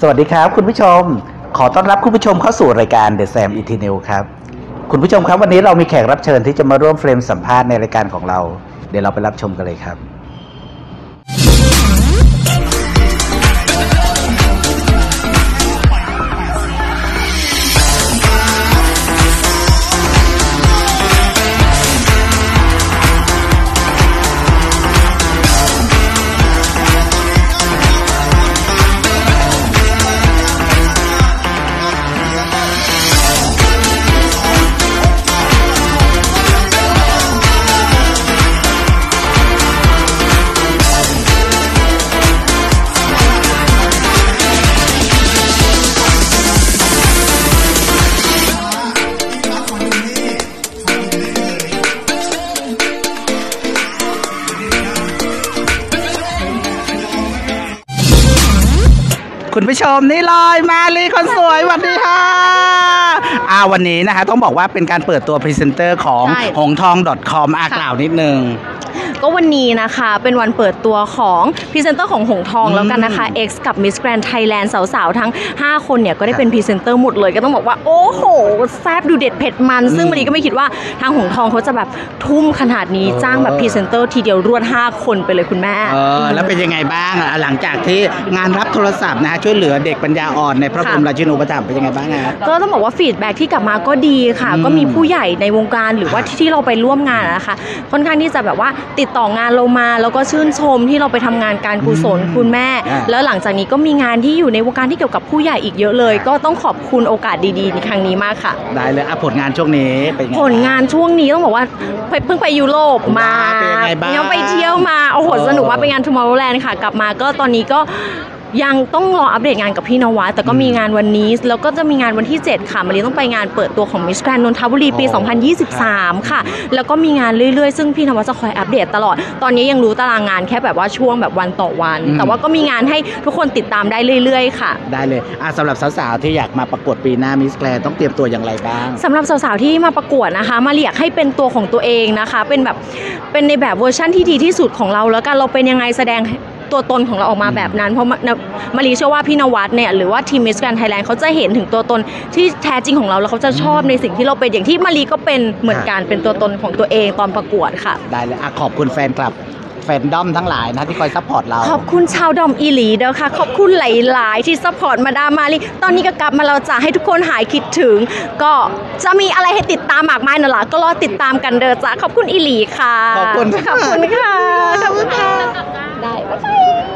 สวัสดีครับคุณผู้ชม ขอต้อนรับคุณผู้ชมเข้าสู่รายการ The Sam e t i n e l ครับ คุณผู้ชมครับวันนี้เรามีแขกรับเชิญที่จะมาร่วมเฟรมสัมภาษณ์ในรายการของเรา เดี๋ยวเราไปรับชมกันเลยครับ คุณผู้ชมนี่เลยมาลีคนสวยสวัสดีค่ะอ่าวันนี้นะคะต้องบอกว่าเป็นการเปิดตัวพรีเซนเตอร์ของใช่ หงส์ทอง .com อากล่าวนิดนึง ก็วันนี้นะคะเป็นวันเปิดตัวของพรีเซนเตอร์ของหงส์ทองอืมแล้วกันนะคะ X กับ Miss Grand Thailand สาวๆ ทั้ง 5 คนเนี่ยก็ได้เป็นพรีเซนเตอร์หมดเลยก็ต้องบอกว่าโอ้โหแซ่บดูเด็ดเผ็ดมัน ซึ่งอืมวันนี้ก็ไม่คิดว่าทางหงส์ทองเขาจะแบบทุ่มขนาดนี้เออจ้างแบบพรีเซนเตอร์ทีเดียวรวด 5 คนไปเลยคุณแม่เออแล้วเป็นยังไงบ้างอะหลังจากที่งานรับโทรศัพท์นะฮะช่วยเหลือเด็กปัญญาอ่อนในพระบรมค่ะราชินูปถัมภ์เป็นยังไงบ้างฮะก็ต้องบอกว่าฟีดแบ็ที่กลับมาก็ดีค่ะอืมก็มีผู้ใหญ่ในวงการหรือว่าที่เราไปร่วมงานนะคะ ค่อนข้างที่จะแบบว่าติดต่องานเรามา แล้วก็ชื่นชมที่เราไปทำงานการกุศลอืมคุณแม่ อ่า แล้วหลังจากนี้ก็มีงานที่อยู่ในวงการที่เกี่ยวกับผู้ใหญ่อีกเยอะเลย ก็ต้องขอบคุณโอกาสดีๆในครั้งนี้มากค่ะ ได้เลยอะผลงานช่วงนี้เป็นยังไง ผลงานช่วงนี้ต้องบอกว่าไปเพิ่งไปยุโรปมาเป็นยังไงบ้าง ยังไปเที่ยวมา โอ้โหเออสนุกมากเป็นงาน Tomorrowland ค่ะ กลับมาก็ตอนนี้ก็ ยังต้องรออัปเดตงานกับพี่นวัดแต่ก็มีงานวันนี้ แล้วก็จะมีงานวันที่ 7 ค่ะมารีต้องไปงานเปิดตัวของ Miss Grand นนทบุรีปีอ๋อ2023 ค่ะ แล้วก็มีงานเรื่อยๆ ซึ่งพี่นวัดจะคอยอัปเดตตลอด ตอนนี้ยังรู้ตารางงานแค่แบบว่าช่วงแบบวันต่อวันอืมแต่ว่าก็มีงานให้ทุกคนติดตามได้เรื่อยๆ ค่ะ ได้เลยอะสำหรับสาวๆที่อยากมาประกวดปีหน้ามิสแกรนต้องเตรียมตัวอย่างไรบ้างสำหรับสาวๆที่มาประกวดนะคะ มาลีอยากให้เป็นตัวของตัวเองนะคะ เป็นแบบเป็นในแบบเวอร์ชั่นที่ดีที่สุดของเราแล้วกันเราเป็นยังไงแสดง ตัวตนของเราออกมาแบบนั้น เพราะมานะมาลีเชื่อว่าพี่ณวัฒน์เนี่ยหรือว่าทีม Miss Grand Thailand เขาจะเห็นถึงตัวตนที่แท้จริงของเราแล้วเขาจะชอบในสิ่งที่เราเป็นอย่างที่มาลีก็เป็นเหมือนกันเป็นตัวตนของตัวเองตอนประกวดค่ะ ได้เลยอะขอบคุณแฟนคลับแฟนด้อมทั้งหลายนะที่คอย support เรา ขอบคุณชาวด้อมอีหลีเด้อค่ะ ขอบคุณหลาย ๆ ที่ support มาดามมาลีตอนนี้ก็กลับมาเราจะให้ทุกคนหายคิดถึง ก็จะมีอะไรให้ติดตามมากมายนั่นแหละก็รอติดตามกันเด้อจ้าขอบคุณอีหลีค่ะ ขอบคุณขอบคุณค่ะขอบคุณค่ะ ได้บ๊ายบาย